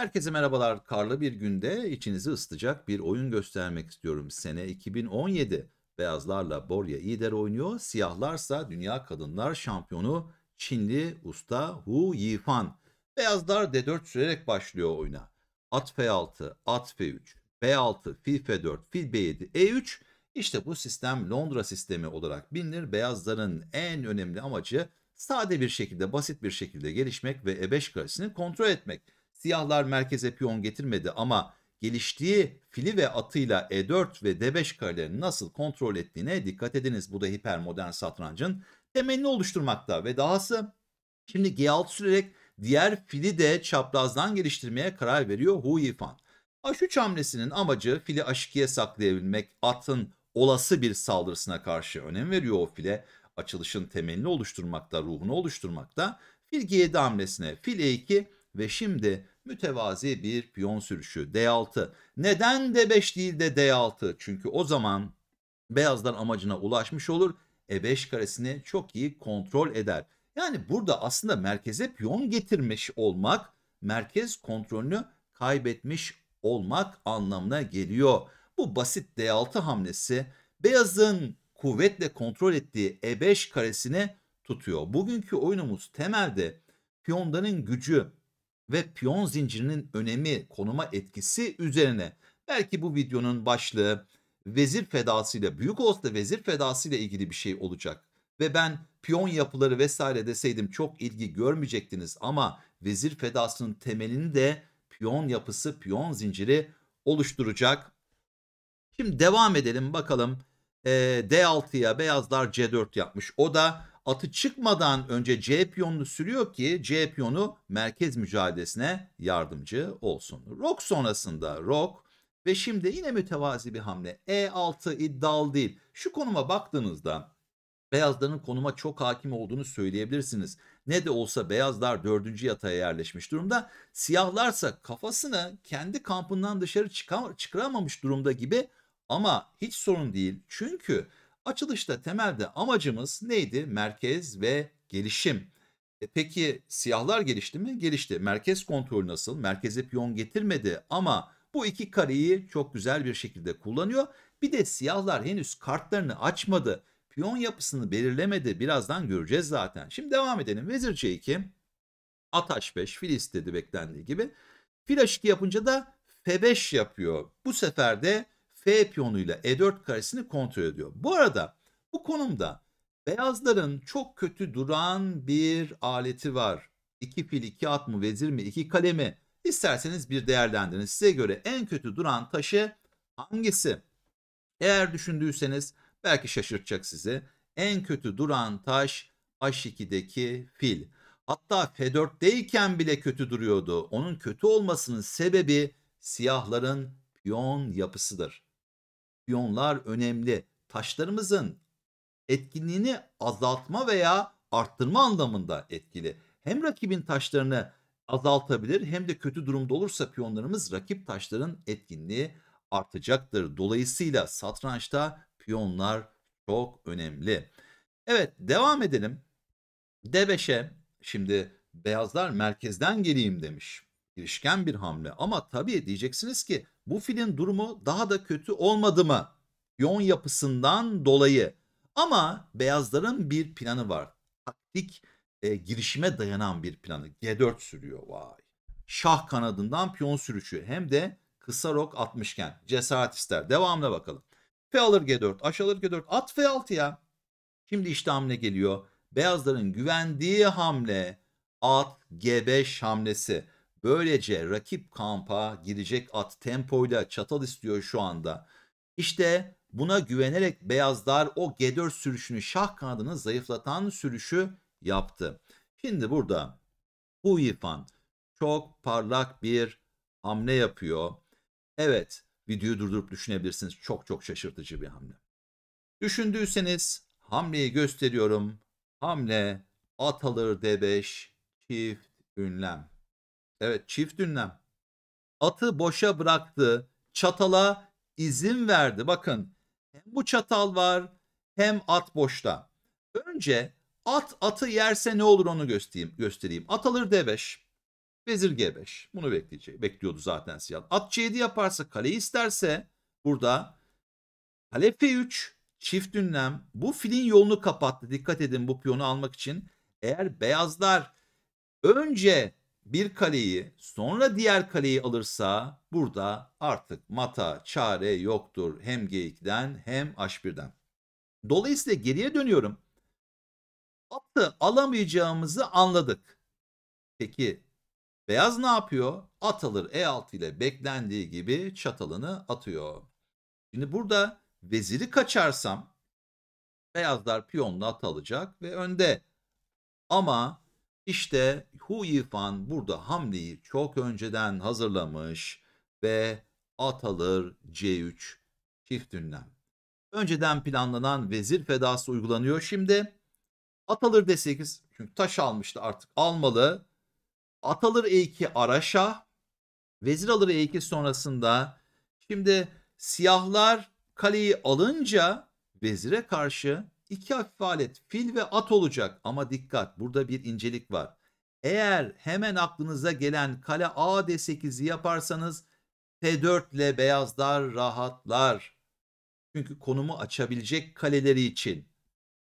Herkese merhabalar. Karlı bir günde içinizi ısıtacak bir oyun göstermek istiyorum. Sene 2017. Beyazlarla Borya İder oynuyor. Siyahlarsa Dünya Kadınlar Şampiyonu Çinli usta Hu Yifan. Beyazlar D4 sürerek başlıyor oyuna. At F6, at F3, B6, fil F4, fil B7, E3. İşte bu sistem Londra sistemi olarak bilinir. Beyazların en önemli amacı sade bir şekilde, basit bir şekilde gelişmek ve E5 karesini kontrol etmek. Siyahlar merkeze piyon getirmedi ama geliştiği fili ve atıyla E4 ve D5 karelerini nasıl kontrol ettiğine dikkat ediniz. Bu da hipermodern satrancın temelini oluşturmakta ve dahası şimdi G6 sürerek diğer fili de çaprazdan geliştirmeye karar veriyor Hu Yifan. H3 hamlesinin amacı fili H2'ye saklayabilmek, atın olası bir saldırısına karşı önem veriyor o file. Açılışın temelini oluşturmakta, ruhunu oluşturmakta. Fil G7 hamlesine fil E2 ve şimdi mütevazi bir piyon sürüşü D6. Neden D5 değil de D6? Çünkü o zaman beyazlar amacına ulaşmış olur. E5 karesini çok iyi kontrol eder. Yani burada aslında merkeze piyon getirmiş olmak, merkez kontrolünü kaybetmiş olmak anlamına geliyor. Bu basit D6 hamlesi beyazın kuvvetle kontrol ettiği E5 karesini tutuyor. Bugünkü oyunumuz temelde piyonların gücü ve piyon zincirinin önemi, konuma etkisi üzerine. Belki bu videonun başlığı vezir fedasıyla, büyük olsa vezir fedasıyla ilgili bir şey olacak. Ve ben piyon yapıları vesaire deseydim çok ilgi görmeyecektiniz ama vezir fedasının temelini de piyon yapısı, piyon zinciri oluşturacak. Şimdi devam edelim bakalım. E, D6'ya beyazlar C4 yapmış. O da atı çıkmadan önce C piyonunu sürüyor ki C piyonu merkez mücadelesine yardımcı olsun. Rok sonrasında rok ve şimdi yine mütevazi bir hamle. E6 iddialı değil. Şu konuma baktığınızda beyazların konuma çok hakim olduğunu söyleyebilirsiniz. Ne de olsa beyazlar dördüncü yatağa yerleşmiş durumda. Siyahlarsa kafasını kendi kampından dışarı çıkar, çıkaramamış durumda gibi ama hiç sorun değil. Çünkü açılışta temelde amacımız neydi? Merkez ve gelişim. E peki siyahlar gelişti mi? Gelişti. Merkez kontrolü nasıl? Merkeze piyon getirmedi ama bu iki kareyi çok güzel bir şekilde kullanıyor. Bir de siyahlar henüz kartlarını açmadı. Piyon yapısını belirlemedi. Birazdan göreceğiz zaten. Şimdi devam edelim. Vezir C2, at H5, fil istedi beklendiği gibi. Fil H2 yapınca da F5 yapıyor. Bu sefer de F piyonuyla E4 karesini kontrol ediyor. Bu arada bu konumda beyazların çok kötü duran bir aleti var. İki fil, iki at mı, vezir mi, iki kale mi? İsterseniz bir değerlendirin. Size göre en kötü duran taşı hangisi? Eğer düşündüyseniz belki şaşırtacak sizi. En kötü duran taş H2'deki fil. Hatta F4'teyken bile kötü duruyordu. Onun kötü olmasının sebebi siyahların piyon yapısıdır. Piyonlar önemli. Taşlarımızın etkinliğini azaltma veya arttırma anlamında etkili. Hem rakibin taşlarını azaltabilir hem de kötü durumda olursa piyonlarımız rakip taşların etkinliği artacaktır. Dolayısıyla satrançta piyonlar çok önemli. Evet devam edelim. D5'e şimdi beyazlar merkezden geleyim demiş. Girişken bir hamle ama tabii diyeceksiniz ki bu filin durumu daha da kötü olmadı mı? Piyon yapısından dolayı. Ama beyazların bir planı var. Taktik e, girişime dayanan bir planı. G4 sürüyor vay. Şah kanadından piyon sürüşü hem de kısa rok atmışken cesaret ister. Devamına bakalım. F alır G4, H alır G4, at F6 ya. Şimdi işte hamle geliyor. Beyazların güvendiği hamle at G5 hamlesi. Böylece rakip kampa girecek at tempoyla çatal istiyor şu anda. İşte buna güvenerek beyazlar o G4 sürüşünü şah kanadını zayıflatan sürüşü yaptı. Şimdi burada bu Yifan çok parlak bir hamle yapıyor. Evet videoyu durdurup düşünebilirsiniz. Çok çok şaşırtıcı bir hamle. Düşündüyseniz hamleyi gösteriyorum. Hamle at alır D5 çift ünlem. Evet çift ünlem. Atı boşa bıraktı. Çatala izin verdi. Bakın hem bu çatal var hem at boşta. Önce at atı yerse ne olur onu göstereyim. göstereyim. At alır D5. Vezir G5. Bunu bekleyecek. Bekliyordu zaten siyah. At C7 yaparsa kaleyi isterse burada kale F3 çift ünlem bu filin yolunu kapattı. Dikkat edin bu piyonu almak için. Eğer beyazlar önce bir kaleyi sonra diğer kaleyi alırsa burada artık mata çare yoktur hem G2'den hem H1'den. Dolayısıyla geriye dönüyorum. Atı alamayacağımızı anladık. Peki beyaz ne yapıyor? At alır E6 ile beklendiği gibi çatalını atıyor. Şimdi burada veziri kaçarsam beyazlar piyonla at alacak ve önde. Ama işte Hu Yifan burada hamleyi çok önceden hazırlamış ve at alır C3 çift ünlem. Önceden planlanan vezir fedası uygulanıyor. Şimdi at alır D8 çünkü taş almıştı artık almalı. At alır E2 araşa. Vezir alır E2 sonrasında. Şimdi siyahlar kaleyi alınca vezire karşı iki hafif fil ve at olacak. Ama dikkat burada bir incelik var. Eğer hemen aklınıza gelen kale A D8'i yaparsanız F4 ile beyazlar rahatlar. Çünkü konumu açabilecek kaleleri için.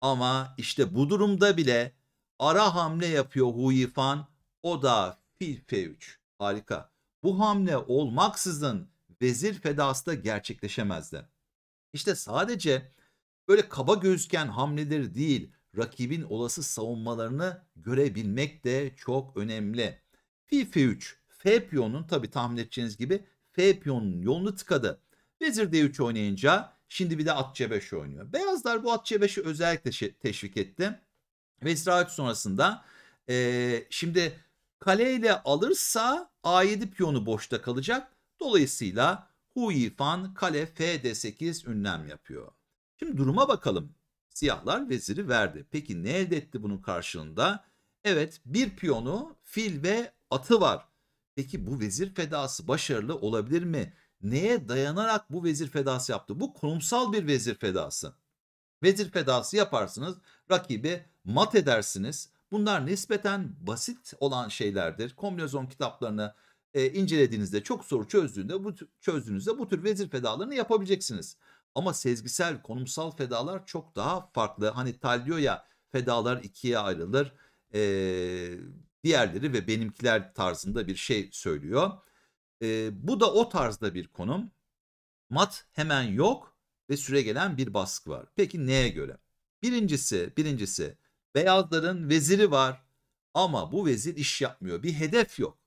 Ama işte bu durumda bile ara hamle yapıyor Huyifan. O da fil F3. Harika. Bu hamle olmaksızın vezir fedası da gerçekleşemezdi. İşte sadece böyle kaba gözüken hamleleri değil, rakibin olası savunmalarını görebilmek de çok önemli. Fil F3, F piyonun tabi tahmin edeceğiniz gibi F piyonun yolunu tıkadı. Vezir D3 oynayınca şimdi bir de at C5 oynuyor. Beyazlar bu at C5'i özellikle teşvik etti. Vezir A3 sonrasında ee, şimdi kaleyle alırsa A7 piyonu boşta kalacak. Dolayısıyla Hu Yifan kale F8 ünlem yapıyor. Şimdi duruma bakalım. Siyahlar veziri verdi. Peki ne elde etti bunun karşılığında? Evet bir piyonu fil ve atı var. Peki bu vezir fedası başarılı olabilir mi? Neye dayanarak bu vezir fedası yaptı? Bu konumsal bir vezir fedası. Vezir fedası yaparsınız, rakibi mat edersiniz. Bunlar nispeten basit olan şeylerdir. Kombinasyon kitaplarını e, incelediğinizde, çok soru çözdüğünde, bu çözdüğünüzde bu tür vezir fedalarını yapabileceksiniz. Ama sezgisel, konumsal fedalar çok daha farklı. Hani Tal diyor ya fedalar ikiye ayrılır. E, diğerleri ve benimkiler tarzında bir şey söylüyor. E, bu da o tarzda bir konum. Mat hemen yok ve süre gelen bir baskı var. Peki neye göre? Birincisi, birincisi beyazların veziri var ama bu vezir iş yapmıyor. Bir hedef yok.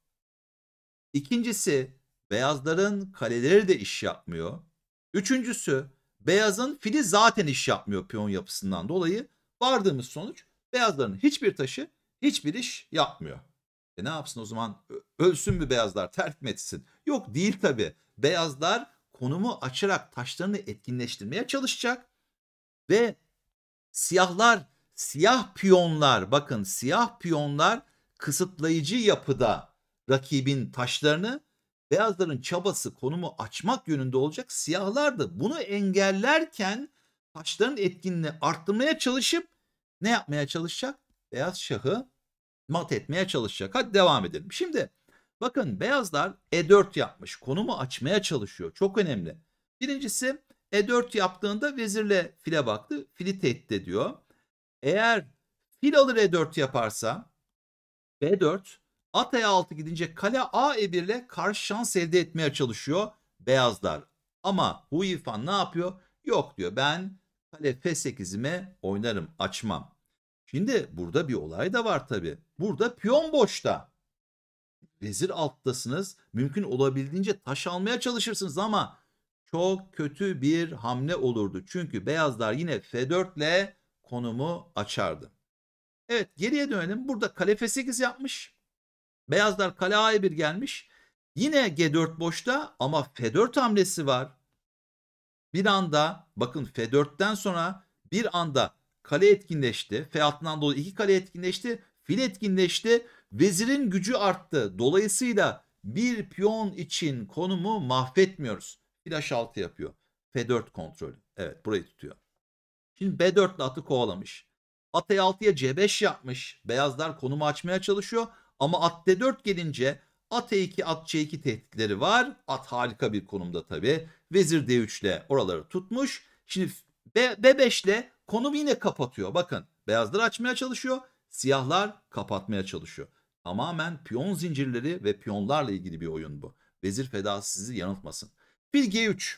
İkincisi beyazların kaleleri de iş yapmıyor. Üçüncüsü beyazın fili zaten iş yapmıyor piyon yapısından dolayı. Vardığımız sonuç beyazların hiçbir taşı hiçbir iş yapmıyor. E ne yapsın o zaman ölsün mü beyazlar terk mi etsin? Yok değil tabi. Beyazlar konumu açarak taşlarını etkinleştirmeye çalışacak. Ve siyahlar, siyah piyonlar bakın siyah piyonlar kısıtlayıcı yapıda rakibin taşlarını beyazların çabası konumu açmak yönünde olacak. Siyahlar da bunu engellerken taşların etkinliğini arttırmaya çalışıp ne yapmaya çalışacak? Beyaz şahı mat etmeye çalışacak. Hadi devam edelim. Şimdi bakın beyazlar E4 yapmış. Konumu açmaya çalışıyor. Çok önemli. Birincisi E4 yaptığında vezirle file baktı. Fili tehdit ediyor. Eğer fil alır E4 yaparsa B4 at E6 gidince kale A E1 ile karşı şans elde etmeye çalışıyor beyazlar. Ama Huifan ne yapıyor? Yok diyor ben kale F8'ime oynarım açmam. Şimdi burada bir olay da var tabi. Burada piyon boşta. Vezir alttasınız. Mümkün olabildiğince taş almaya çalışırsınız ama çok kötü bir hamle olurdu. Çünkü beyazlar yine F4 ile konumu açardı. Evet geriye dönelim. Burada kale F8 yapmış. Beyazlar kale A1 gelmiş. Yine G4 boşta ama F4 hamlesi var. Bir anda bakın F4'ten sonra bir anda kale etkinleşti. F altından dolayı iki kale etkinleşti. Fil etkinleşti. Vezirin gücü arttı. Dolayısıyla bir piyon için konumu mahvetmiyoruz. Fil H6 yapıyor. F4 kontrolü. Evet burayı tutuyor. Şimdi B4 ile atı kovalamış. At E6'ya C5 yapmış. Beyazlar konumu açmaya çalışıyor. Ama at D4 gelince at E2, at C2 tehditleri var. At harika bir konumda tabii. Vezir D3 ile oraları tutmuş. Şimdi B, B5 ile konumu yine kapatıyor. Bakın beyazlar açmaya çalışıyor. Siyahlar kapatmaya çalışıyor. Tamamen piyon zincirleri ve piyonlarla ilgili bir oyun bu. Vezir fedası sizi yanıltmasın. Fil G3.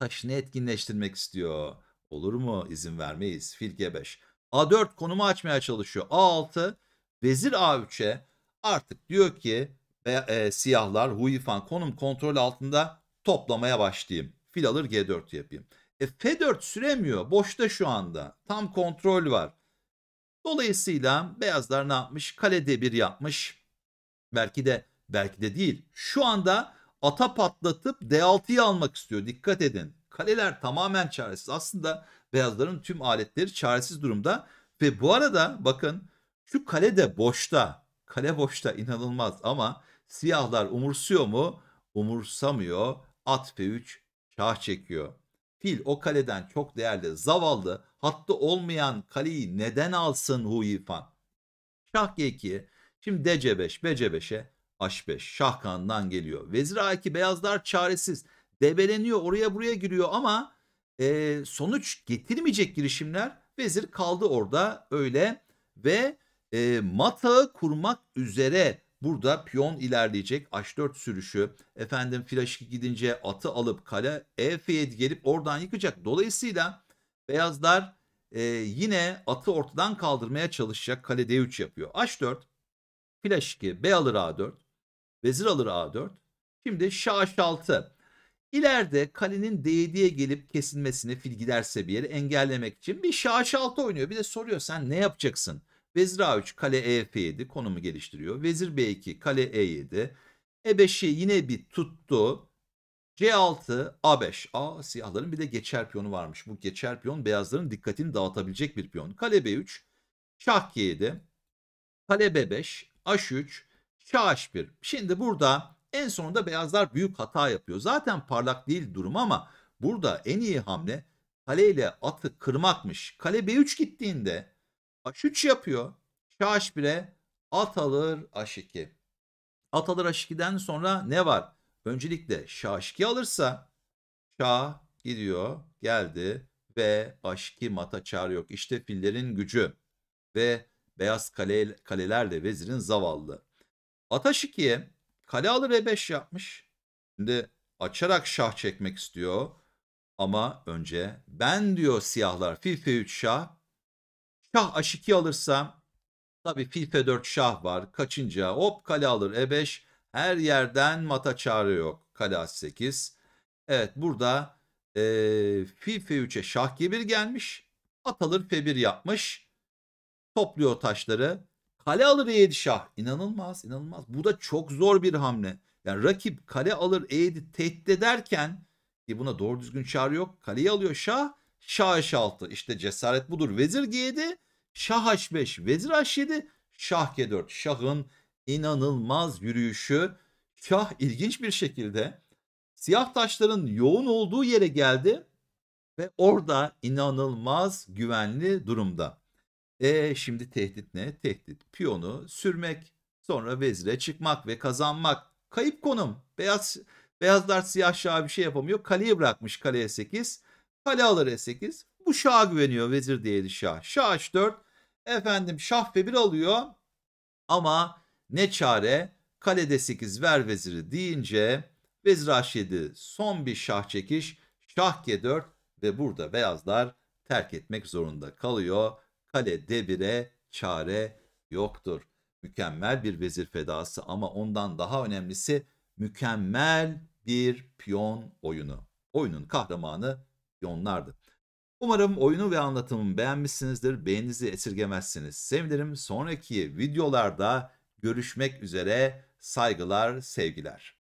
Taşını etkinleştirmek istiyor. Olur mu? İzin vermeyiz. Fil G5. A4 konumu açmaya çalışıyor. A6 vezir A3'e artık diyor ki e, e, siyahlar Huifan konum kontrol altında toplamaya başlayayım. Fil alır G4 yapayım. E, F4 süremiyor. Boşta şu anda. Tam kontrol var. Dolayısıyla beyazlar ne yapmış? Kale D1 yapmış. Belki de belki de değil. Şu anda ata patlatıp D6'yı almak istiyor. Dikkat edin. Kaleler tamamen çaresiz. Aslında beyazların tüm aletleri çaresiz durumda. Ve bu arada bakın şu kale de boşta. Kale boşta inanılmaz ama siyahlar umursuyor mu? Umursamıyor. At F3 şah çekiyor. Fil o kaleden çok değerli. Zavallı hattı olmayan kaleyi neden alsın Huifan? Şah G2. Şimdi DC5, BC5'e H5. Şah kanından geliyor. Vezir A2 beyazlar çaresiz. Debeleniyor oraya buraya giriyor ama e, sonuç getirmeyecek girişimler. Vezir kaldı orada öyle ve e, matağı kurmak üzere burada piyon ilerleyecek. H4 sürüşü. Efendim H2 gidince atı alıp kale E7 gelip oradan yıkacak. Dolayısıyla beyazlar e, yine atı ortadan kaldırmaya çalışacak. Kale D3 yapıyor. H4 fil H2 B alır A4 vezir alır A4. Şimdi şah H6 İleride kalenin D7'ye gelip kesilmesini fil giderse bir yere engellemek için bir şah H6 oynuyor. Bir de soruyor sen ne yapacaksın? Vezir A3 kale E7 konumu geliştiriyor. Vezir B2 kale E7. E5'i yine bir tuttu. C6 A5. A siyahların bir de geçer piyonu varmış. Bu geçer piyon beyazların dikkatini dağıtabilecek bir piyon. Kale B3 şah G7 kale B5 H3 şah H1. Şimdi burada en sonunda beyazlar büyük hata yapıyor. Zaten parlak değil durum ama burada en iyi hamle kaleyle atı kırmakmış. Kale B3 gittiğinde H3 yapıyor. Şah H1'e at alır H2. At alır H2'den sonra ne var? Öncelikle Şah H2 alırsa Şah gidiyor geldi ve H2 mata çağrı yok. İşte fillerin gücü ve beyaz kale, kalelerle vezirin zavallı. At H2'ye Kale alır E5 yapmış. Şimdi açarak şah çekmek istiyor. Ama önce ben diyor siyahlar fil F3 şah. Şah H2 alırsa tabi fil F4 şah var. Kaçınca hop kale alır E5. Her yerden mata çağrı yok. Kale H8. Evet burada e, fil F3'e şah G1 gelmiş. At alır F1 yapmış. Topluyor taşları. Kale alır E7 şah. İnanılmaz, inanılmaz. Bu da çok zor bir hamle. Yani rakip kale alır E7 tehdit ederken ki buna doğru düzgün çağrı yok. Kaleyi alıyor şah. Şah H6. İşte cesaret budur. Vezir G7. Şah H5. Vezir H7. Şah G4. Şahın inanılmaz yürüyüşü. Şah ilginç bir şekilde siyah taşların yoğun olduğu yere geldi ve orada inanılmaz güvenli durumda. E şimdi tehdit ne? Tehdit piyonu sürmek, sonra vezire çıkmak ve kazanmak. Kayıp konum. Beyaz beyazlar siyah şah bir şey yapamıyor. Kaleyi bırakmış kaleye 8. Kale alır E8. Bu şaha güveniyor vezir diye şah. Şah H4. Efendim şah F1 alıyor. Ama ne çare? Kale D8 ver veziri deyince vezir H7 son bir şah çekiş. Şah G4 ve burada beyazlar terk etmek zorunda kalıyor kale devire çare yoktur. Mükemmel bir vezir fedası ama ondan daha önemlisi mükemmel bir piyon oyunu. Oyunun kahramanı piyonlardı. Umarım oyunu ve anlatımımı beğenmişsinizdir. Beğeninizi esirgemezsiniz. Sevinirim. Sonraki videolarda görüşmek üzere. Saygılar, sevgiler.